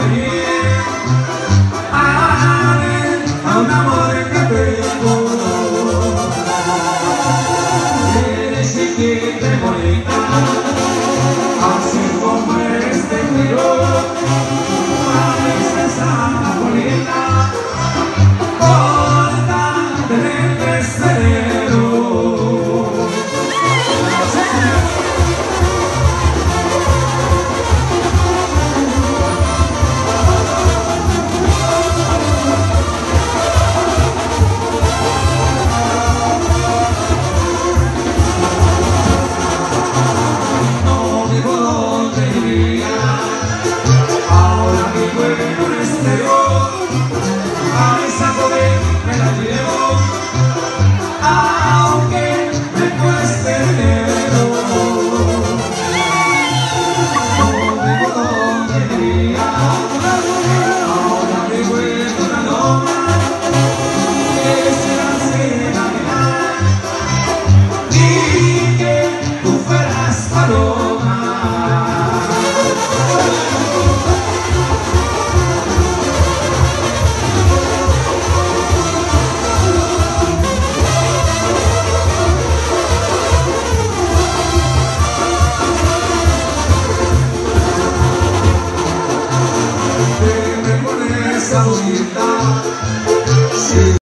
¡Vení! ¡Ale! ¡A un amor que tengo! ¡Oh! Eres chiquita y bonita Así como eres te Una ¡Oh! ¡Vas a pensar, bonita! yeah. 想你的心。